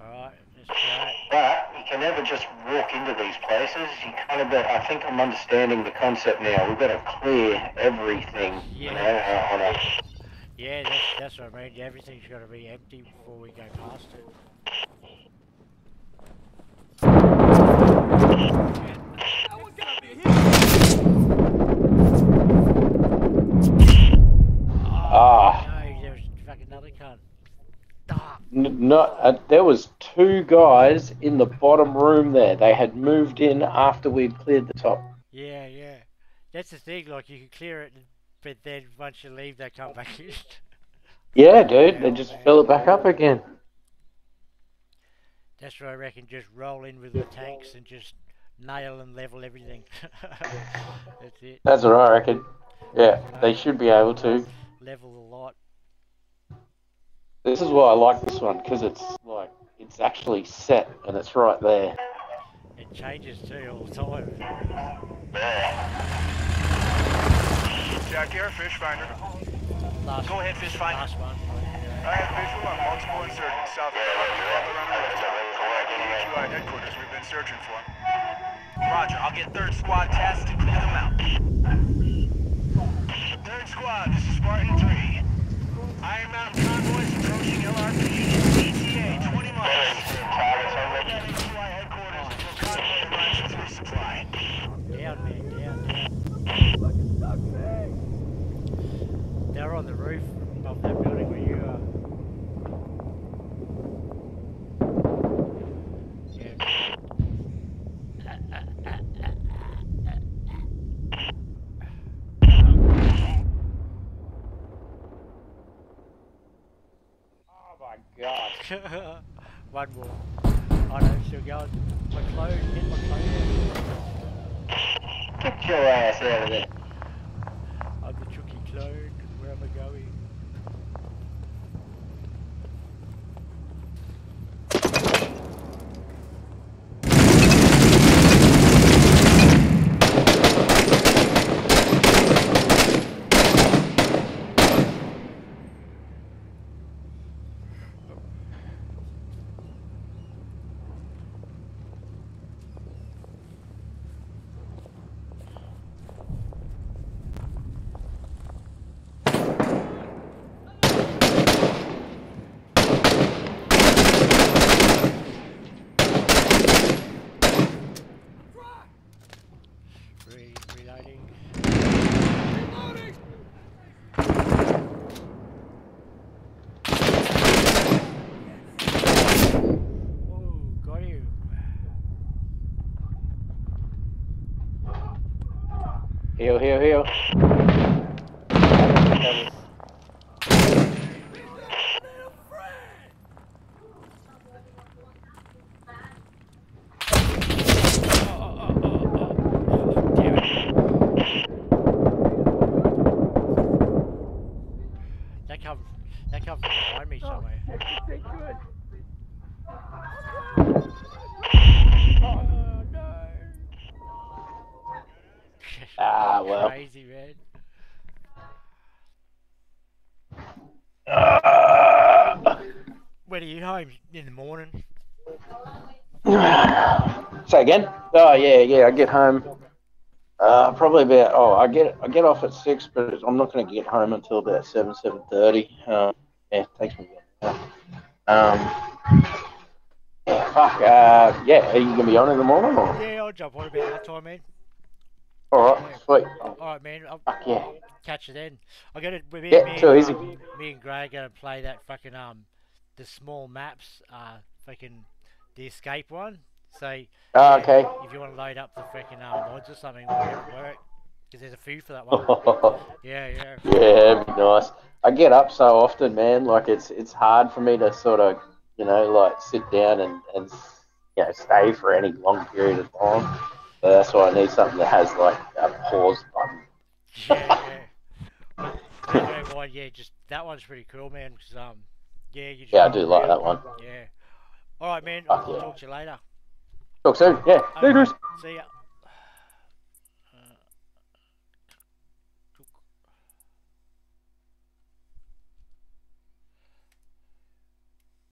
Alright, that's. But you can never just walk into these places. You kind of, I think I'm understanding the concept now. We've got to clear everything, you know, on a Yeah, that's, that's what I mean. Everything's got to be empty before we go past it. Ah. No, there was fucking another cunt. No, uh, there was two guys in the bottom room there. They had moved in after we'd cleared the top. yeah, yeah. That's the thing, like, you can clear it, but then once you leave, they come back in. Yeah, dude, they just fill it back up again. That's what I reckon, just roll in with the tanks and just nail and level everything. That's it. That's what I reckon. Yeah, they should be able to. Level. This is why I like this one because it's like it's actually set and it's right there. It changes too all the time. Jack here, fish finder. Last, Go ahead, fish finder. last one. I have visual on multiple insurgents south of the up around the rooftop. QI headquarters we've been searching for. Roger, I'll get third squad tasked to clear them out. Third squad, this is Spartan 3. Iron Mountain convoys approaching LRP. ETA 20 miles. Heading headquarters until convoy arrives with resupply. Down, man, down, down. They're on the roof of that building where you are. Yeah. Oh my god. One more. Oh no, still going. My clone, get my clone get your ass out of there. out. I'm the Chookie clone. Where am I going? Re reloading. Whoa, got him. Heal, heal, heal. Damn Ah, well. Crazy man. When are you home? In the morning? Say again? Oh yeah, yeah. I get home. Uh, probably about. Oh, I get I get off at six, but I'm not going to get home until about seven seven thirty. Um, yeah, it takes me. about an hour. Um, yeah, fuck. Uh, yeah. Are you going to be on in the morning or? Yeah, I'll jump on about that time, man. All right, sweet. Alright, man. I'll Fuck yeah. catch you then. I got to me, Yeah, me, too and, easy. um, me and Gray are gonna play that fucking um the small maps, uh fucking the escape one. So Oh, okay. if you want to load up the freaking um, mods or something, work. Because there's a few for that one. Yeah, yeah. Yeah, it'd be nice. I get up so often, man. Like it's it's hard for me to sort of, you know, like sit down and and you know stay for any long period of time. So that's why I need something that has like a pause button. Yeah, yeah. yeah, well, yeah, just that one's pretty cool, man. 'cause, um, yeah, you just Yeah, I do like that one. Yeah. All right, man. I'll yeah. talk to you later. Talk soon. Yeah. Okay. See ya.